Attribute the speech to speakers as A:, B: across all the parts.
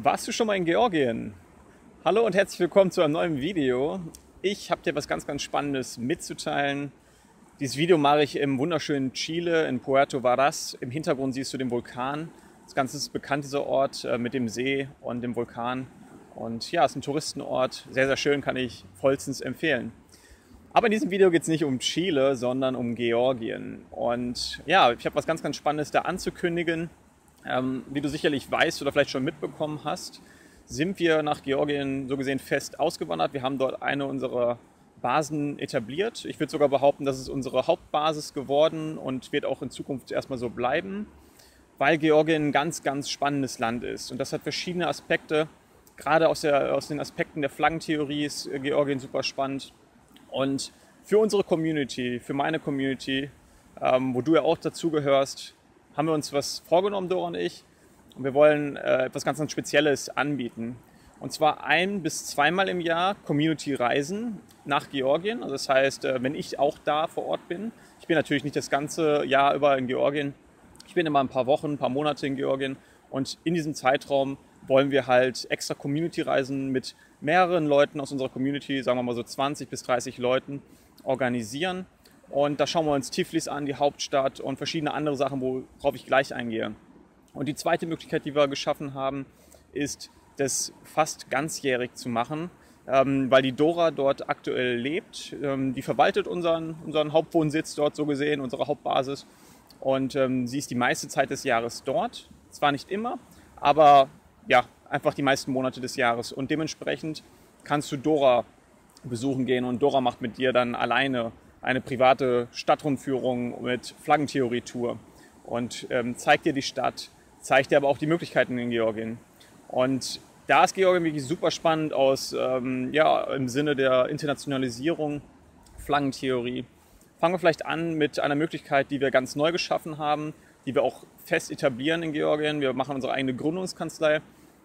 A: Warst du schon mal in Georgien? Hallo und herzlich willkommen zu einem neuen Video. Ich habe dir was ganz, ganz Spannendes mitzuteilen. Dieses Video mache ich im wunderschönen Chile, in Puerto Varas. Im Hintergrund siehst du den Vulkan. Das Ganze ist bekannt, dieser Ort äh, mit dem See und dem Vulkan. Und ja, es ist ein Touristenort. Sehr, sehr schön, kann ich vollstens empfehlen. Aber in diesem Video geht es nicht um Chile, sondern um Georgien. Und ja, ich habe was ganz, ganz Spannendes da anzukündigen. Ähm, wie du sicherlich weißt oder vielleicht schon mitbekommen hast, sind wir nach Georgien so gesehen fest ausgewandert. Wir haben dort eine unserer Basen etabliert. Ich würde sogar behaupten, das ist unsere Hauptbasis geworden und wird auch in Zukunft erstmal so bleiben, weil Georgien ein ganz, ganz spannendes Land ist. Und das hat verschiedene Aspekte. Gerade aus, der, aus den Aspekten der Flaggentheorie ist Georgien super spannend. Und für unsere Community, für meine Community, ähm, wo du ja auch dazugehörst, haben wir uns was vorgenommen, Dora und ich. Und wir wollen äh, etwas ganz, ganz Spezielles anbieten. Und zwar ein bis zweimal im Jahr Community-Reisen nach Georgien. Also das heißt, äh, wenn ich auch da vor Ort bin, ich bin natürlich nicht das ganze Jahr über in Georgien. Ich bin immer ein paar Wochen, ein paar Monate in Georgien. Und in diesem Zeitraum wollen wir halt extra Community-Reisen mit mehreren Leuten aus unserer Community, sagen wir mal so 20 bis 30 Leuten, organisieren. Und da schauen wir uns Tiflis an, die Hauptstadt und verschiedene andere Sachen, worauf ich gleich eingehe. Und die zweite Möglichkeit, die wir geschaffen haben, ist, das fast ganzjährig zu machen, ähm, weil die Dora dort aktuell lebt. Ähm, die verwaltet unseren, unseren Hauptwohnsitz dort so gesehen, unsere Hauptbasis. Und ähm, sie ist die meiste Zeit des Jahres dort. Zwar nicht immer, aber ja, einfach die meisten Monate des Jahres. Und dementsprechend kannst du Dora besuchen gehen und Dora macht mit dir dann alleine eine private Stadtrundführung mit Flaggentheorie-Tour und ähm, zeigt dir die Stadt, zeigt dir aber auch die Möglichkeiten in Georgien. Und da ist Georgien wirklich super spannend aus, ähm, ja, im Sinne der Internationalisierung, Flaggentheorie. Fangen wir vielleicht an mit einer Möglichkeit, die wir ganz neu geschaffen haben, die wir auch fest etablieren in Georgien. Wir machen unsere eigene Gründungskanzlei.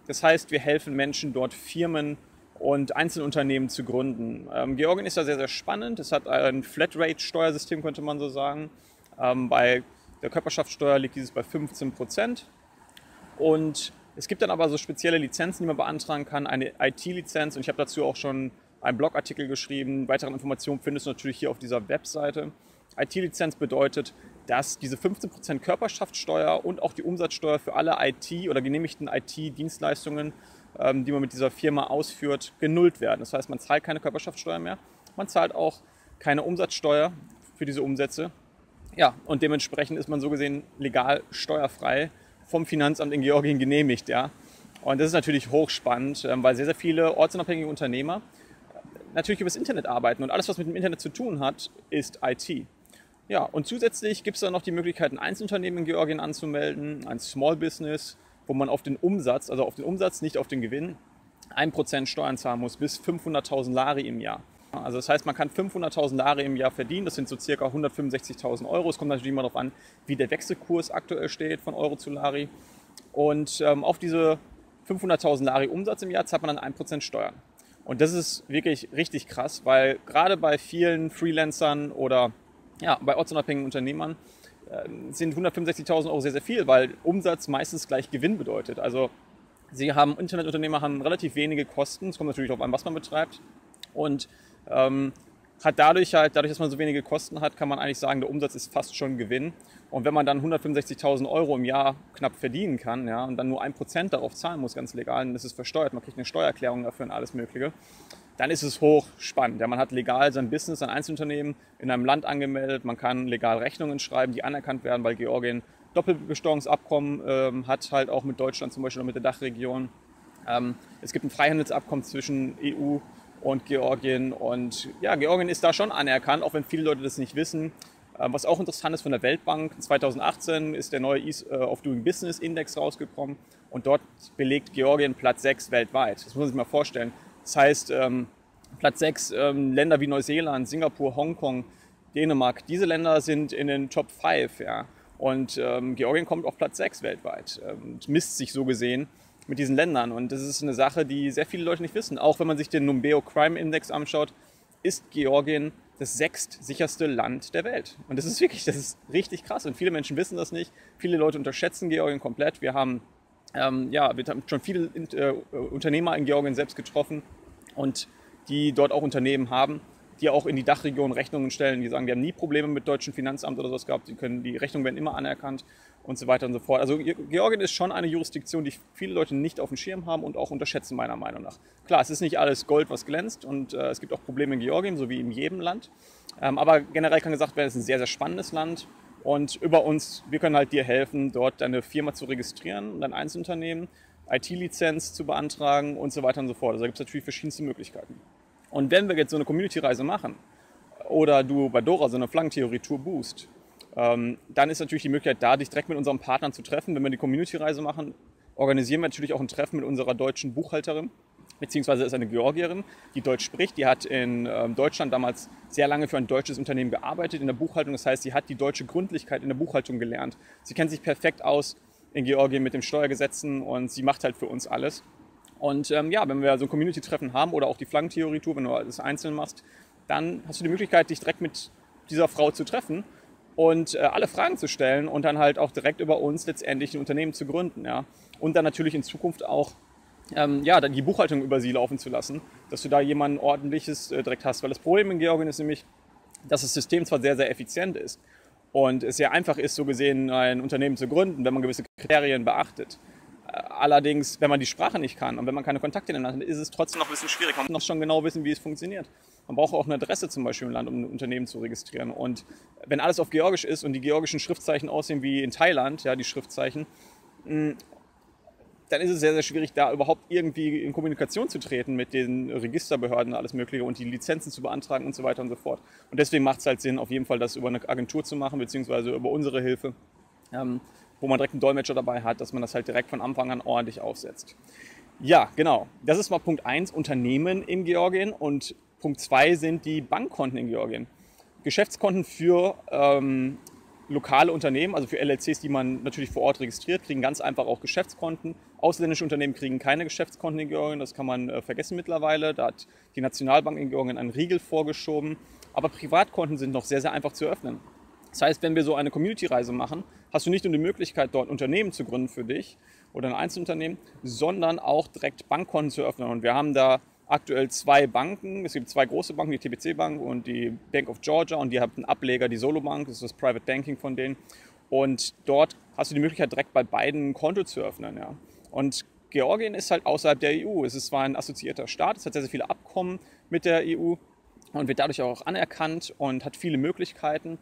A: Das heißt, wir helfen Menschen dort, Firmen und Einzelunternehmen zu gründen. Ähm, Georgien ist da sehr, sehr spannend. Es hat ein Flatrate-Steuersystem, könnte man so sagen. Ähm, bei der Körperschaftssteuer liegt dieses bei 15 Prozent. Und es gibt dann aber so spezielle Lizenzen, die man beantragen kann, eine IT-Lizenz. Und ich habe dazu auch schon einen Blogartikel geschrieben. Weitere Informationen findest du natürlich hier auf dieser Webseite. IT-Lizenz bedeutet, dass diese 15% Körperschaftssteuer und auch die Umsatzsteuer für alle IT- oder genehmigten IT-Dienstleistungen die man mit dieser Firma ausführt, genullt werden. Das heißt, man zahlt keine Körperschaftssteuer mehr, man zahlt auch keine Umsatzsteuer für diese Umsätze. Ja, und dementsprechend ist man so gesehen legal steuerfrei vom Finanzamt in Georgien genehmigt. Ja. Und das ist natürlich hochspannend, ähm, weil sehr, sehr viele ortsunabhängige Unternehmer natürlich übers Internet arbeiten und alles, was mit dem Internet zu tun hat, ist IT. Ja, und zusätzlich gibt es dann noch die Möglichkeit, ein Einzelunternehmen in Georgien anzumelden, ein Small Business, wo man auf den Umsatz, also auf den Umsatz, nicht auf den Gewinn, 1% Steuern zahlen muss bis 500.000 Lari im Jahr. Also das heißt, man kann 500.000 Lari im Jahr verdienen, das sind so circa 165.000 Euro. Es kommt natürlich immer darauf an, wie der Wechselkurs aktuell steht von Euro zu Lari. Und ähm, auf diese 500.000 Lari Umsatz im Jahr zahlt man dann 1% Steuern. Und das ist wirklich richtig krass, weil gerade bei vielen Freelancern oder ja, bei ortsunabhängigen Unternehmern sind 165.000 Euro sehr, sehr viel, weil Umsatz meistens gleich Gewinn bedeutet. Also sie haben, Internetunternehmer haben relativ wenige Kosten, es kommt natürlich darauf an, was man betreibt. Und ähm, hat dadurch halt, dadurch, dass man so wenige Kosten hat, kann man eigentlich sagen, der Umsatz ist fast schon Gewinn. Und wenn man dann 165.000 Euro im Jahr knapp verdienen kann, ja, und dann nur ein Prozent darauf zahlen muss, ganz legal, dann ist es versteuert, man kriegt eine Steuererklärung dafür und alles Mögliche, dann ist es hochspannend. Ja, man hat legal sein Business, sein Einzelunternehmen in einem Land angemeldet, man kann legal Rechnungen schreiben, die anerkannt werden, weil Georgien Doppelbesteuerungsabkommen ähm, hat, halt auch mit Deutschland zum Beispiel oder mit der Dachregion. Ähm, es gibt ein Freihandelsabkommen zwischen EU und Georgien und ja, Georgien ist da schon anerkannt, auch wenn viele Leute das nicht wissen. Ähm, was auch interessant ist von der Weltbank, 2018 ist der neue Ease äh, of Doing Business Index rausgekommen und dort belegt Georgien Platz 6 weltweit. Das muss man sich mal vorstellen. Das heißt, ähm, Platz 6 ähm, Länder wie Neuseeland, Singapur, Hongkong, Dänemark, diese Länder sind in den Top 5. Ja. Und ähm, Georgien kommt auf Platz 6 weltweit und ähm, misst sich so gesehen mit diesen Ländern. Und das ist eine Sache, die sehr viele Leute nicht wissen. Auch wenn man sich den Numbeo Crime Index anschaut, ist Georgien das sechstsicherste Land der Welt. Und das ist wirklich, das ist richtig krass. Und viele Menschen wissen das nicht. Viele Leute unterschätzen Georgien komplett. Wir haben Ähm, ja, wir haben schon viele äh, Unternehmer in Georgien selbst getroffen und die dort auch Unternehmen haben, die auch in die Dachregion Rechnungen stellen, die sagen, wir haben nie Probleme mit deutschen Finanzamt oder sowas gehabt, die, können, die Rechnungen werden immer anerkannt und so weiter und so fort. Also Georgien ist schon eine Jurisdiktion, die viele Leute nicht auf dem Schirm haben und auch unterschätzen, meiner Meinung nach. Klar, es ist nicht alles Gold, was glänzt und äh, es gibt auch Probleme in Georgien, so wie in jedem Land. Ähm, aber generell kann gesagt werden, es ist ein sehr, sehr spannendes Land und über uns, wir können halt dir helfen, dort deine Firma zu registrieren, dein Einzelunternehmen, IT-Lizenz zu beantragen und so weiter und so fort. Also da gibt es natürlich verschiedenste Möglichkeiten. Und wenn wir jetzt so eine Community-Reise machen oder du bei Dora so eine Flaggentheorie-Tour boost, ähm, dann ist natürlich die Möglichkeit da, dich direkt mit unseren Partnern zu treffen. Wenn wir die Community-Reise machen, organisieren wir natürlich auch ein Treffen mit unserer deutschen Buchhalterin, beziehungsweise ist eine Georgierin, die Deutsch spricht. Die hat in ähm, Deutschland damals sehr lange für ein deutsches Unternehmen gearbeitet in der Buchhaltung. Das heißt, sie hat die deutsche Gründlichkeit in der Buchhaltung gelernt. Sie kennt sich perfekt aus in Georgien mit den Steuergesetzen und sie macht halt für uns alles. Und ähm, ja, wenn wir so ein Community-Treffen haben oder auch die Flaggentheorie-Tour, wenn du alles einzeln machst, dann hast du die Möglichkeit, dich direkt mit dieser Frau zu treffen und äh, alle Fragen zu stellen und dann halt auch direkt über uns letztendlich ein Unternehmen zu gründen. Ja? Und dann natürlich in Zukunft auch ähm, ja, dann die Buchhaltung über sie laufen zu lassen, dass du da jemanden ordentliches äh, direkt hast. Weil das Problem in Georgien ist nämlich, dass das System zwar sehr, sehr effizient ist und es sehr einfach ist, so gesehen ein Unternehmen zu gründen, wenn man gewisse Kriterien beachtet. Äh, allerdings, wenn man die Sprache nicht kann und wenn man keine Kontakte in hat, ist es trotzdem noch ein bisschen schwierig. Man muss schon genau wissen, wie es funktioniert. Man braucht auch eine Adresse zum Beispiel im Land, um ein Unternehmen zu registrieren. Und wenn alles auf Georgisch ist und die georgischen Schriftzeichen aussehen wie in Thailand, ja, die Schriftzeichen, dann ist es sehr, sehr schwierig, da überhaupt irgendwie in Kommunikation zu treten mit den Registerbehörden und alles Mögliche und die Lizenzen zu beantragen und so weiter und so fort. Und deswegen macht es halt Sinn, auf jeden Fall das über eine Agentur zu machen, beziehungsweise über unsere Hilfe, ähm, wo man direkt einen Dolmetscher dabei hat, dass man das halt direkt von Anfang an ordentlich aufsetzt. Ja, genau. Das ist mal Punkt 1, Unternehmen in Georgien. Und Punkt 2 sind die Bankkonten in Georgien. Geschäftskonten für ähm, lokale Unternehmen, also für LLCs, die man natürlich vor Ort registriert, kriegen ganz einfach auch Geschäftskonten. Ausländische Unternehmen kriegen keine Geschäftskonten in Georgien, das kann man äh, vergessen mittlerweile. Da hat die Nationalbank in Georgien einen Riegel vorgeschoben. Aber Privatkonten sind noch sehr, sehr einfach zu öffnen. Das heißt, wenn wir so eine Community-Reise machen, hast du nicht nur die Möglichkeit, dort Unternehmen zu gründen für dich oder ein Einzelunternehmen, sondern auch direkt Bankkonten zu öffnen. Und wir haben da aktuell zwei Banken. Es gibt zwei große Banken, die TBC Bank und die Bank of Georgia und die haben einen Ableger, die Solo Bank, das ist das Private Banking von denen. Und dort hast du die Möglichkeit, direkt bei beiden ein Konto zu öffnen. Ja. Und Georgien ist halt außerhalb der EU. Es ist zwar ein assoziierter Staat, es hat sehr, sehr viele Abkommen mit der EU und wird dadurch auch anerkannt und hat viele Möglichkeiten.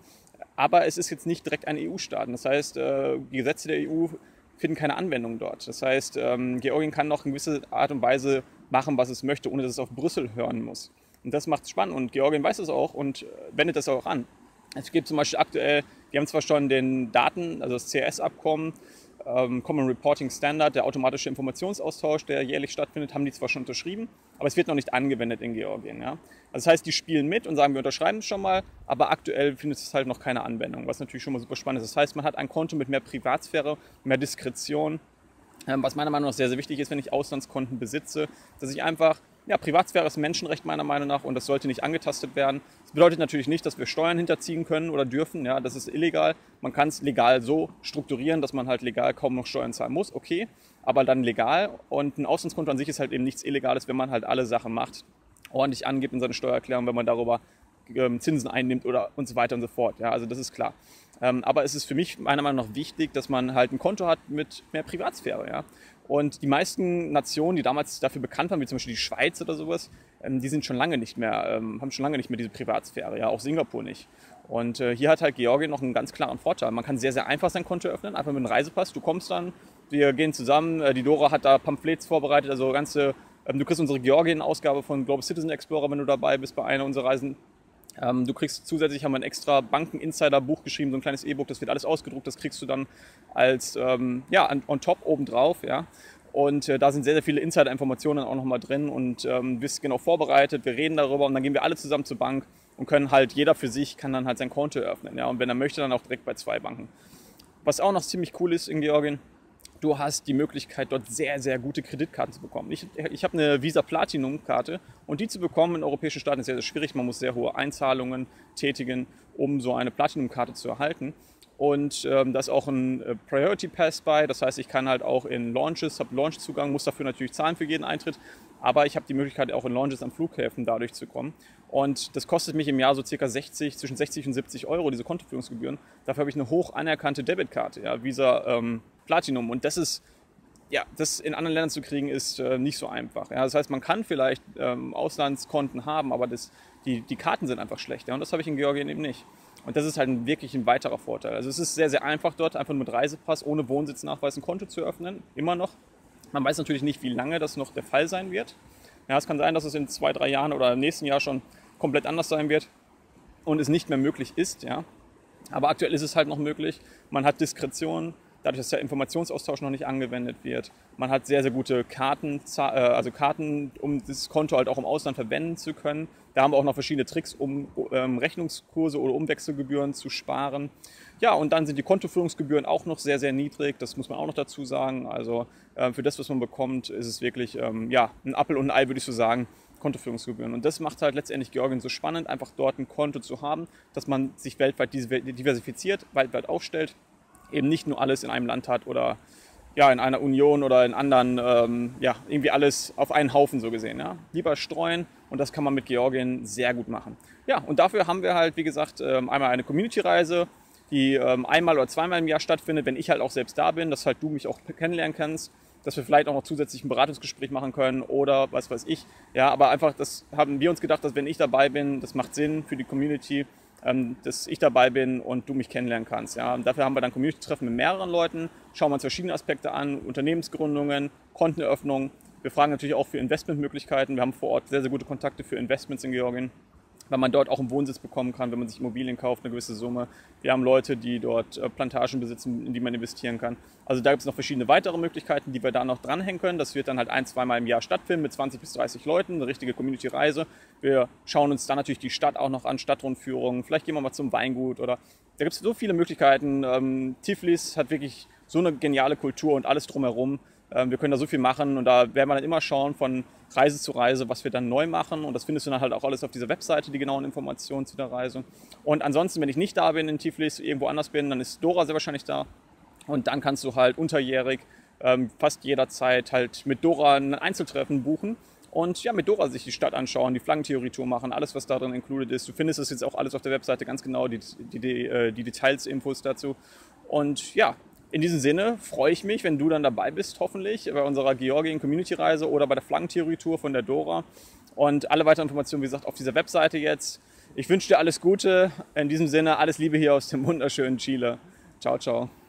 A: Aber es ist jetzt nicht direkt ein EU-Staat. Das heißt, äh, die Gesetze der EU finden keine Anwendung dort. Das heißt, ähm, Georgien kann noch in gewisser Art und Weise machen, was es möchte, ohne dass es auf Brüssel hören muss. Und das macht es spannend und Georgien weiß es auch und äh, wendet das auch an. Es gibt zum Beispiel aktuell, die haben zwar schon den Daten, also das CS-Abkommen, ähm, Common Reporting Standard, der automatische Informationsaustausch, der jährlich stattfindet, haben die zwar schon unterschrieben, aber es wird noch nicht angewendet in Georgien. Ja? Also das heißt, die spielen mit und sagen, wir unterschreiben es schon mal, aber aktuell findet es halt noch keine Anwendung, was natürlich schon mal super spannend ist. Das heißt, man hat ein Konto mit mehr Privatsphäre, mehr Diskretion, ähm, was meiner Meinung nach sehr, sehr wichtig ist, wenn ich Auslandskonten besitze, dass ich einfach, ja, Privatsphäre ist ein Menschenrecht meiner Meinung nach und das sollte nicht angetastet werden. Das bedeutet natürlich nicht, dass wir Steuern hinterziehen können oder dürfen, ja, das ist illegal. Man kann es legal so strukturieren, dass man halt legal kaum noch Steuern zahlen muss, okay, aber dann legal und ein Auslandskonto an sich ist halt eben nichts Illegales, wenn man halt alle Sachen macht, ordentlich angibt in seine Steuererklärung, wenn man darüber Zinsen einnimmt oder und so weiter und so fort. Ja, also das ist klar. Ähm, aber es ist für mich meiner Meinung nach wichtig, dass man halt ein Konto hat mit mehr Privatsphäre. Ja? Und die meisten Nationen, die damals dafür bekannt waren, wie zum Beispiel die Schweiz oder sowas, ähm, die sind schon lange nicht mehr, ähm, haben schon lange nicht mehr diese Privatsphäre, ja, auch Singapur nicht. Und äh, hier hat halt Georgien noch einen ganz klaren Vorteil. Man kann sehr, sehr einfach sein Konto öffnen, einfach mit einem Reisepass. Du kommst dann, wir gehen zusammen, äh, die Dora hat da Pamphlets vorbereitet, also ganze, ähm, du kriegst unsere Georgien-Ausgabe von Global Citizen Explorer, wenn du dabei bist bei einer unserer Reisen. Ähm, du kriegst zusätzlich, haben wir ein extra Banken-Insider-Buch geschrieben, so ein kleines E-Book, das wird alles ausgedruckt, das kriegst du dann als, ähm, ja, on top obendrauf, ja. Und äh, da sind sehr, sehr viele Insider-Informationen auch nochmal drin und ähm, bist genau vorbereitet, wir reden darüber und dann gehen wir alle zusammen zur Bank und können halt, jeder für sich kann dann halt sein Konto eröffnen, ja. Und wenn er möchte, dann auch direkt bei zwei Banken. Was auch noch ziemlich cool ist in Georgien, du hast die Möglichkeit, dort sehr, sehr gute Kreditkarten zu bekommen. Ich, ich habe eine Visa Platinum-Karte und die zu bekommen in europäischen Staaten ist sehr, sehr schwierig. Man muss sehr hohe Einzahlungen tätigen, um so eine Platinum-Karte zu erhalten. Und ähm, da ist auch ein äh, Priority Pass bei. Das heißt, ich kann halt auch in Launches, habe Launchzugang, muss dafür natürlich zahlen für jeden Eintritt. Aber ich habe die Möglichkeit, auch in Launches am Flughäfen dadurch zu kommen. Und das kostet mich im Jahr so circa 60, zwischen 60 und 70 Euro, diese Kontoführungsgebühren. Dafür habe ich eine hoch anerkannte Debitkarte, ja, Visa ähm, Platinum. Und das ist, ja, das in anderen Ländern zu kriegen, ist äh, nicht so einfach. Ja. Das heißt, man kann vielleicht ähm, Auslandskonten haben, aber das, die, die Karten sind einfach schlecht. Ja. Und das habe ich in Georgien eben nicht. Und das ist halt ein, wirklich ein weiterer Vorteil. Also es ist sehr, sehr einfach dort, einfach nur mit Reisepass ohne Wohnsitznachweis ein Konto zu öffnen, immer noch. Man weiß natürlich nicht, wie lange das noch der Fall sein wird. Ja, es kann sein, dass es in zwei, drei Jahren oder im nächsten Jahr schon komplett anders sein wird und es nicht mehr möglich ist. Ja. Aber aktuell ist es halt noch möglich. Man hat Diskretion, dadurch, dass der Informationsaustausch noch nicht angewendet wird. Man hat sehr, sehr gute Karten, äh, also Karten, um das Konto halt auch im Ausland verwenden zu können. Da haben wir auch noch verschiedene Tricks, um ähm, Rechnungskurse oder Umwechselgebühren zu sparen. Ja, und dann sind die Kontoführungsgebühren auch noch sehr, sehr niedrig. Das muss man auch noch dazu sagen. Also äh, für das, was man bekommt, ist es wirklich ähm, ja, ein Appel und ein Ei, würde ich so sagen. Kontoführungsgebühren. Und das macht halt letztendlich Georgien so spannend, einfach dort ein Konto zu haben, dass man sich weltweit diversifiziert, weltweit aufstellt eben nicht nur alles in einem Land hat oder ja, in einer Union oder in anderen, ähm, ja, irgendwie alles auf einen Haufen so gesehen. Ja. Lieber streuen und das kann man mit Georgien sehr gut machen. Ja, und dafür haben wir halt, wie gesagt, ähm, einmal eine Community-Reise, die ähm, einmal oder zweimal im Jahr stattfindet, wenn ich halt auch selbst da bin, dass halt du mich auch kennenlernen kannst, dass wir vielleicht auch noch zusätzlich ein Beratungsgespräch machen können oder was weiß ich. Ja, aber einfach, das haben wir uns gedacht, dass wenn ich dabei bin, das macht Sinn für die Community dass ich dabei bin und du mich kennenlernen kannst. Ja. Und dafür haben wir dann Community-Treffen mit mehreren Leuten, schauen wir uns verschiedene Aspekte an, Unternehmensgründungen, Konteneröffnung. Wir fragen natürlich auch für Investmentmöglichkeiten. Wir haben vor Ort sehr, sehr gute Kontakte für Investments in Georgien weil man dort auch einen Wohnsitz bekommen kann, wenn man sich Immobilien kauft, eine gewisse Summe. Wir haben Leute, die dort äh, Plantagen besitzen, in die man investieren kann. Also da gibt es noch verschiedene weitere Möglichkeiten, die wir da noch dranhängen können. Das wird dann halt ein, zweimal im Jahr stattfinden mit 20 bis 30 Leuten, eine richtige Community-Reise. Wir schauen uns dann natürlich die Stadt auch noch an, Stadtrundführungen. Vielleicht gehen wir mal zum Weingut oder da gibt es so viele Möglichkeiten. Ähm, Tiflis hat wirklich so eine geniale Kultur und alles drumherum. Ähm, wir können da so viel machen und da werden wir dann immer schauen von Reise zu Reise, was wir dann neu machen. Und das findest du dann halt auch alles auf dieser Webseite, die genauen Informationen zu der Reise. Und ansonsten, wenn ich nicht da bin in Tiflis, irgendwo anders bin, dann ist Dora sehr wahrscheinlich da. Und dann kannst du halt unterjährig ähm, fast jederzeit halt mit Dora ein Einzeltreffen buchen und ja, mit Dora sich die Stadt anschauen, die Flaggentheorie-Tour machen, alles, was da drin included ist. Du findest es jetzt auch alles auf der Webseite ganz genau, die, die, die, äh, die Details, Infos dazu. Und ja, in diesem Sinne freue ich mich, wenn du dann dabei bist, hoffentlich, bei unserer Georgien Community Reise oder bei der Flaggentheorie Tour von der Dora. Und alle weiteren Informationen, wie gesagt, auf dieser Webseite jetzt. Ich wünsche dir alles Gute. In diesem Sinne, alles Liebe hier aus dem wunderschönen Chile. Ciao, ciao.